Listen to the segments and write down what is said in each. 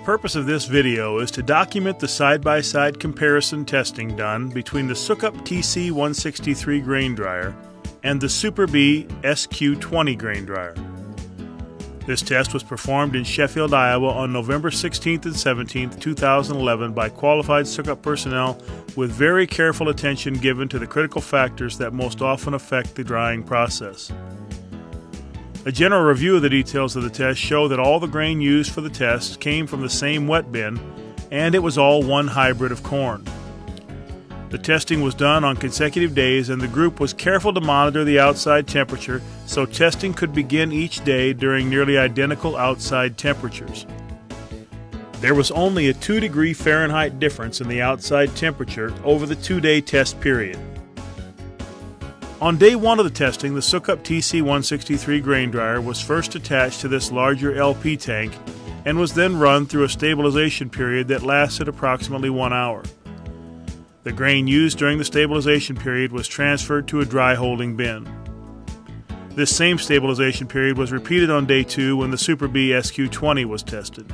purpose of this video is to document the side-by-side comparison testing done between the Sukup TC163 grain dryer and the Super B SQ20 grain dryer. This test was performed in Sheffield, Iowa on November 16th and 17th, 2011 by qualified Sukup personnel with very careful attention given to the critical factors that most often affect the drying process. A general review of the details of the test show that all the grain used for the test came from the same wet bin, and it was all one hybrid of corn. The testing was done on consecutive days, and the group was careful to monitor the outside temperature so testing could begin each day during nearly identical outside temperatures. There was only a 2 degree Fahrenheit difference in the outside temperature over the two day test period. On day one of the testing, the Sukup TC163 grain dryer was first attached to this larger LP tank and was then run through a stabilization period that lasted approximately one hour. The grain used during the stabilization period was transferred to a dry holding bin. This same stabilization period was repeated on day two when the Super B SQ20 was tested.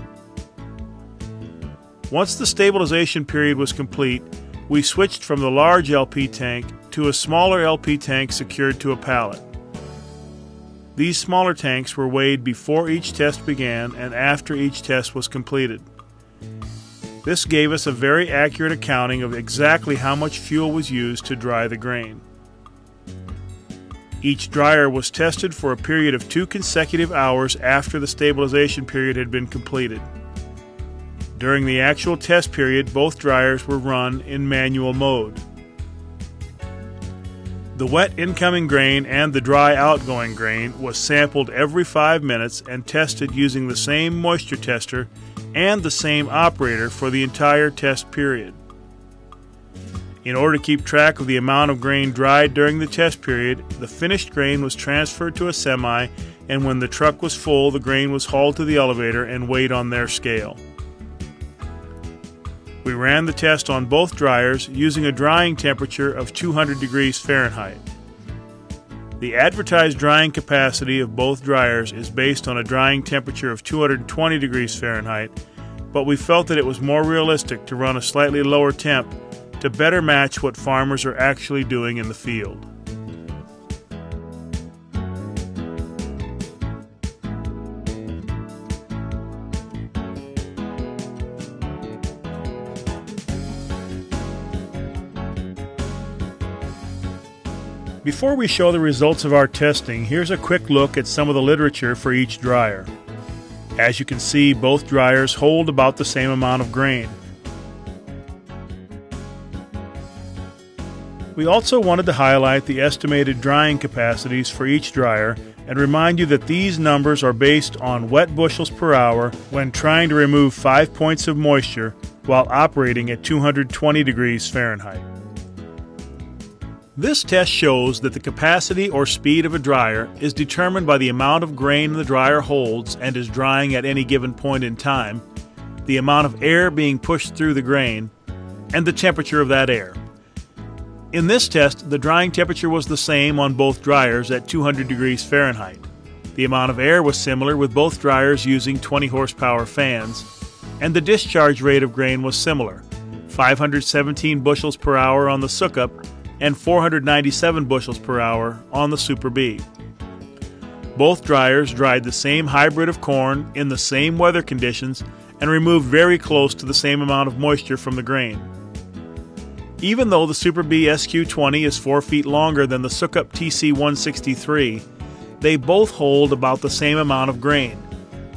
Once the stabilization period was complete, we switched from the large LP tank to a smaller LP tank secured to a pallet. These smaller tanks were weighed before each test began and after each test was completed. This gave us a very accurate accounting of exactly how much fuel was used to dry the grain. Each dryer was tested for a period of two consecutive hours after the stabilization period had been completed. During the actual test period, both dryers were run in manual mode. The wet incoming grain and the dry outgoing grain was sampled every 5 minutes and tested using the same moisture tester and the same operator for the entire test period. In order to keep track of the amount of grain dried during the test period, the finished grain was transferred to a semi, and when the truck was full, the grain was hauled to the elevator and weighed on their scale. We ran the test on both dryers using a drying temperature of 200 degrees Fahrenheit. The advertised drying capacity of both dryers is based on a drying temperature of 220 degrees Fahrenheit, but we felt that it was more realistic to run a slightly lower temp to better match what farmers are actually doing in the field. Before we show the results of our testing, here's a quick look at some of the literature for each dryer. As you can see, both dryers hold about the same amount of grain. We also wanted to highlight the estimated drying capacities for each dryer and remind you that these numbers are based on wet bushels per hour when trying to remove 5 points of moisture while operating at 220 degrees Fahrenheit. This test shows that the capacity or speed of a dryer is determined by the amount of grain the dryer holds and is drying at any given point in time, the amount of air being pushed through the grain, and the temperature of that air. In this test, the drying temperature was the same on both dryers at 200 degrees Fahrenheit. The amount of air was similar with both dryers using 20 horsepower fans, and the discharge rate of grain was similar 517 bushels per hour on the Sukup and 497 bushels per hour on the Super B. Both dryers dried the same hybrid of corn in the same weather conditions and removed very close to the same amount of moisture from the grain. Even though the Super B SQ20 is 4 feet longer than the Sukup TC163, they both hold about the same amount of grain,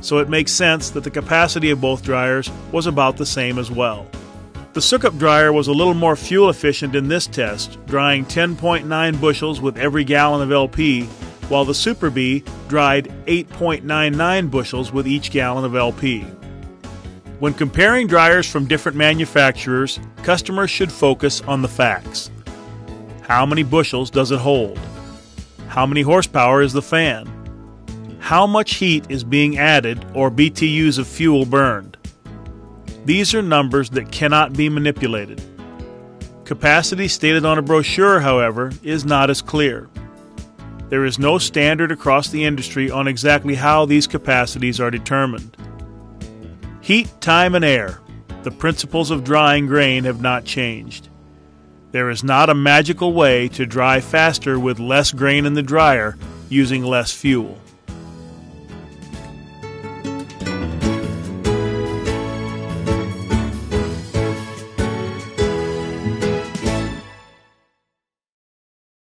so it makes sense that the capacity of both dryers was about the same as well. The Sukup dryer was a little more fuel efficient in this test, drying 10.9 bushels with every gallon of LP, while the Super B dried 8.99 bushels with each gallon of LP. When comparing dryers from different manufacturers, customers should focus on the facts. How many bushels does it hold? How many horsepower is the fan? How much heat is being added or BTUs of fuel burned? These are numbers that cannot be manipulated. Capacity stated on a brochure, however, is not as clear. There is no standard across the industry on exactly how these capacities are determined. Heat, time, and air. The principles of drying grain have not changed. There is not a magical way to dry faster with less grain in the dryer using less fuel.